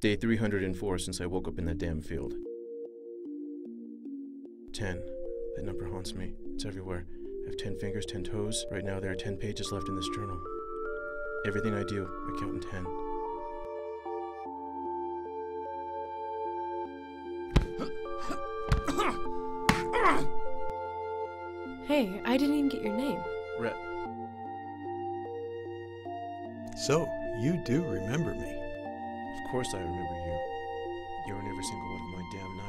Day 304 since I woke up in that damn field. 10. That number haunts me. It's everywhere. I have 10 fingers, 10 toes. Right now, there are 10 pages left in this journal. Everything I do, I count in 10. Hey, I didn't even get your name. Rhett. So, you do remember me. Of course I remember you. You're in every single one of my damn.